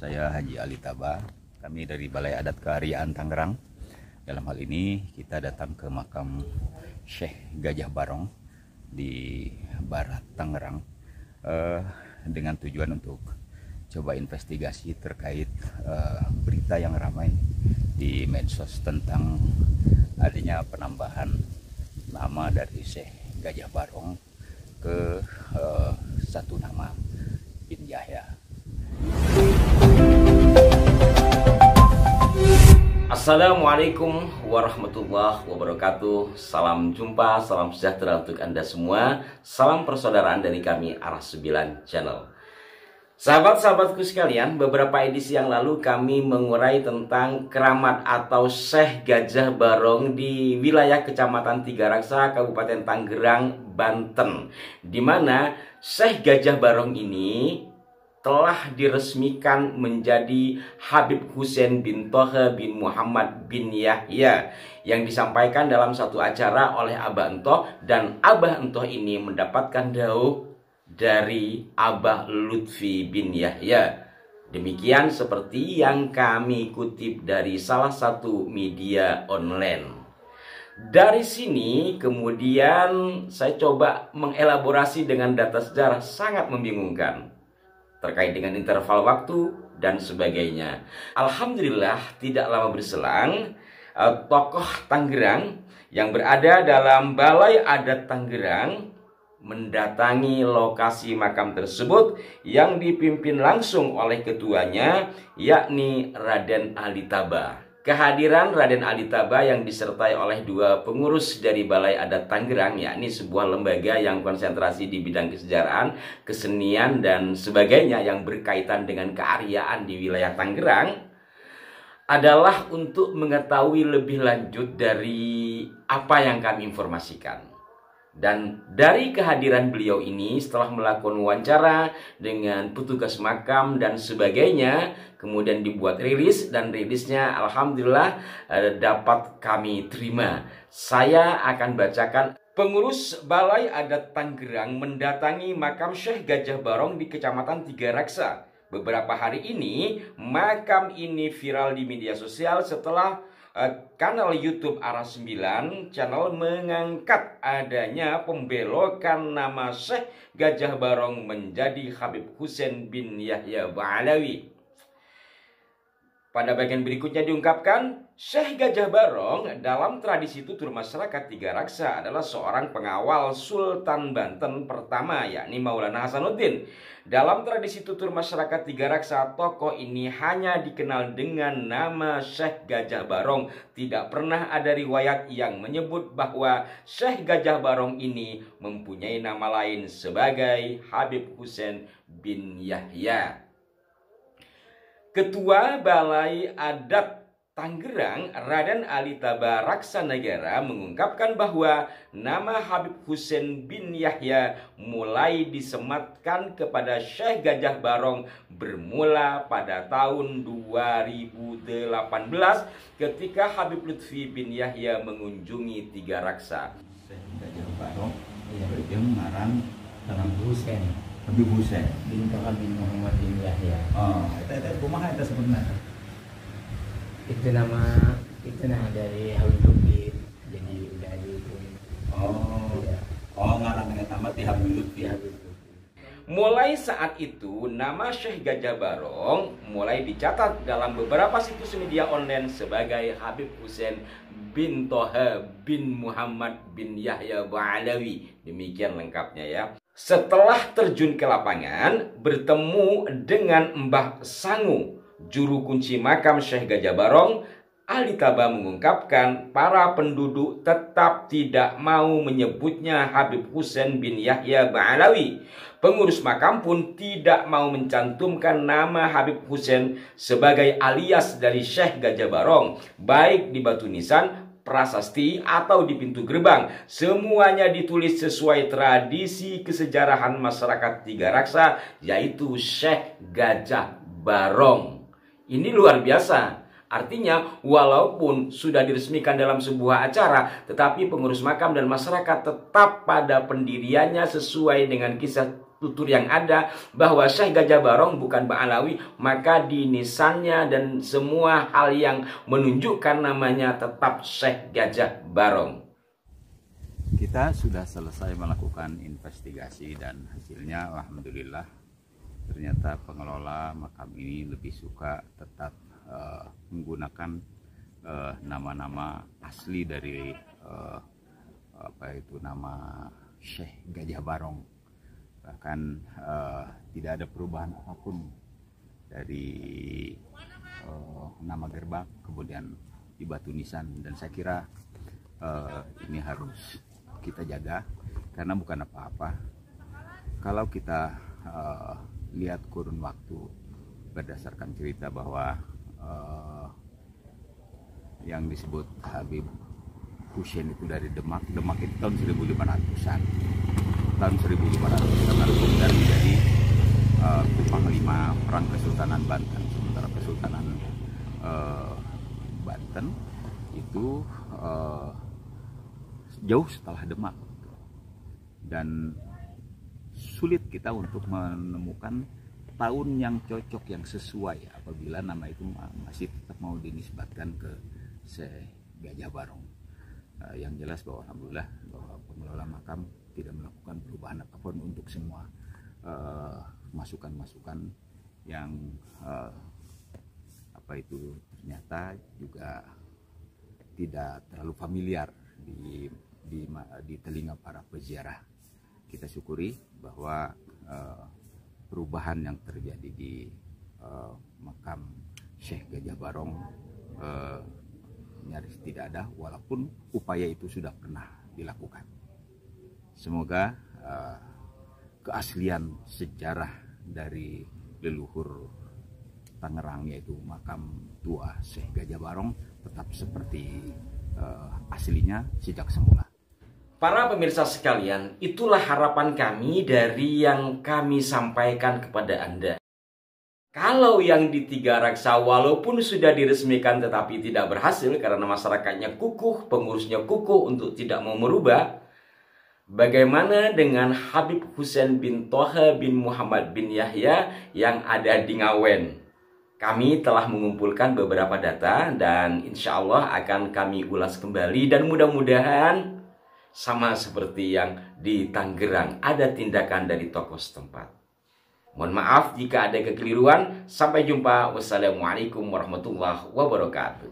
saya Haji Ali Taba. Kami dari Balai Adat Kearian Tangerang. Dalam hal ini kita datang ke makam Syekh Gajah Barong di Barat Tangerang eh, dengan tujuan untuk coba investigasi terkait eh, berita yang ramai di medsos tentang adanya penambahan nama dari Syekh Gajah Barong ke eh, satu nama Assalamualaikum warahmatullahi wabarakatuh. Salam jumpa, salam sejahtera untuk Anda semua. Salam persaudaraan dari kami Arah 9 Channel. Sahabat-sahabatku sekalian, beberapa edisi yang lalu kami mengurai tentang keramat atau Syekh Gajah Barong di wilayah Kecamatan Tiga Raksa, Kabupaten Tanggerang, Banten. Di mana Syekh Gajah Barong ini telah diresmikan menjadi Habib Hussein bin Tohe bin Muhammad bin Yahya yang disampaikan dalam satu acara oleh Abah Entoh dan Abah Entoh ini mendapatkan dauh dari Abah Lutfi bin Yahya. Demikian seperti yang kami kutip dari salah satu media online. Dari sini kemudian saya coba mengelaborasi dengan data sejarah sangat membingungkan terkait dengan interval waktu dan sebagainya. Alhamdulillah tidak lama berselang uh, tokoh Tangerang yang berada dalam Balai Adat Tangerang mendatangi lokasi makam tersebut yang dipimpin langsung oleh ketuanya yakni Raden Alitaba. Kehadiran Raden Alitaba yang disertai oleh dua pengurus dari Balai Adat Tangerang, yakni sebuah lembaga yang konsentrasi di bidang kesejarahan, kesenian, dan sebagainya yang berkaitan dengan kearyaan di wilayah Tangerang, adalah untuk mengetahui lebih lanjut dari apa yang kami informasikan. Dan dari kehadiran beliau ini setelah melakukan wawancara dengan petugas makam dan sebagainya, kemudian dibuat rilis dan rilisnya alhamdulillah eh, dapat kami terima. Saya akan bacakan Pengurus Balai Adat Tanggerang mendatangi makam Syekh Gajah Barong di Kecamatan Tiga Raksa. Beberapa hari ini, makam ini viral di media sosial setelah kanal YouTube Arah 9 channel mengangkat adanya pembelokan nama Syekh Gajah Barong menjadi Habib Hussein bin Yahya Ba'alawi. Pada bagian berikutnya diungkapkan, Syekh Gajah Barong dalam tradisi tutur masyarakat Tiga Raksa adalah seorang pengawal Sultan Banten pertama, yakni Maulana Hasanuddin. Dalam tradisi tutur masyarakat Tiga Raksa, tokoh ini hanya dikenal dengan nama Syekh Gajah Barong. Tidak pernah ada riwayat yang menyebut bahwa Syekh Gajah Barong ini mempunyai nama lain sebagai Habib Hussein bin Yahya. Ketua Balai Adat Tanggerang, Raden Ali Taba Raksanagara mengungkapkan bahwa nama Habib Hussein bin Yahya mulai disematkan kepada Syekh Gajah Barong bermula pada tahun 2018 ketika Habib Lutfi bin Yahya mengunjungi Tiga Raksa. Syekh Gajah Barong, ya, Habib Hussein Habib Hussein. bin Toha bin Muhammad bin Yahya Oh, itu itu kumaha itu sebenarnya. itu nama itu nama dari Habib Lutfi jadi udah itu Oh, ya oh ngarang dengan nama di Habib Lutfi. di Habib Lutfi Mulai saat itu, nama Syekh Gajah Barong mulai dicatat dalam beberapa situs media online sebagai Habib Hussein bin Toha bin Muhammad bin Yahya Ba'alawi. Demikian lengkapnya ya. Setelah terjun ke lapangan, bertemu dengan Mbah Sangu, juru kunci makam Syekh Gajah Barong, Ali Taba mengungkapkan para penduduk tetap tidak mau menyebutnya Habib Hussein bin Yahya Ba'alawi. Pengurus makam pun tidak mau mencantumkan nama Habib Hussein sebagai alias dari Syekh Gajah Barong, baik di batu nisan, prasasti, atau di pintu gerbang. Semuanya ditulis sesuai tradisi kesejarahan masyarakat Tiga Raksa, yaitu Syekh Gajah Barong. Ini luar biasa. Artinya, walaupun sudah diresmikan dalam sebuah acara, tetapi pengurus makam dan masyarakat tetap pada pendiriannya sesuai dengan kisah tutur yang ada bahwa Syekh Gajah Barong bukan Ba'alawi, maka di nisannya dan semua hal yang menunjukkan namanya tetap Syekh Gajah Barong. Kita sudah selesai melakukan investigasi dan hasilnya alhamdulillah ternyata pengelola makam ini lebih suka tetap uh, menggunakan eh, nama-nama uh, asli dari uh, apa itu nama Syekh Gajah Barong. Bahkan uh, tidak ada perubahan apa pun dari uh, nama gerbang kemudian di batu nisan. Dan saya kira uh, ini harus kita jaga karena bukan apa-apa. Kalau kita uh, lihat kurun waktu berdasarkan cerita bahwa uh, yang disebut Habib Hussein itu dari Demak Demak itu tahun 1500-an tahun 1500-an lalu kemudian menjadi uh, Panglima Perang Kesultanan Banten. Sementara Kesultanan uh, Banten itu uh, jauh setelah Demak. Dan sulit kita untuk menemukan tahun yang cocok yang sesuai apabila nama itu masih tetap mau dinisbatkan ke se Gajah Barong uh, yang jelas bahwa alhamdulillah bahwa pengelola makam tidak melakukan perubahan apa pun untuk semua masukan-masukan uh, yang uh, apa itu ternyata juga tidak terlalu familiar di di, di telinga para peziarah. Kita syukuri bahwa uh, perubahan yang terjadi di uh, makam Syekh Gajah Barong uh, nyaris tidak ada walaupun upaya itu sudah pernah dilakukan. Semoga uh, keaslian sejarah dari leluhur Tangerang yaitu makam tua Syekh Gajah Barong tetap seperti uh, aslinya sejak semula. Para pemirsa sekalian, itulah harapan kami dari yang kami sampaikan kepada Anda. Kalau yang di Tiga Raksa walaupun sudah diresmikan tetapi tidak berhasil karena masyarakatnya kukuh, pengurusnya kukuh untuk tidak mau merubah, bagaimana dengan Habib Hussein bin Toha bin Muhammad bin Yahya yang ada di Ngawen? Kami telah mengumpulkan beberapa data dan insya Allah akan kami ulas kembali dan mudah-mudahan sama seperti yang di Tangerang ada tindakan dari tokoh setempat. Mohon maaf jika ada kekeliruan. Sampai jumpa. Wassalamualaikum warahmatullahi wabarakatuh.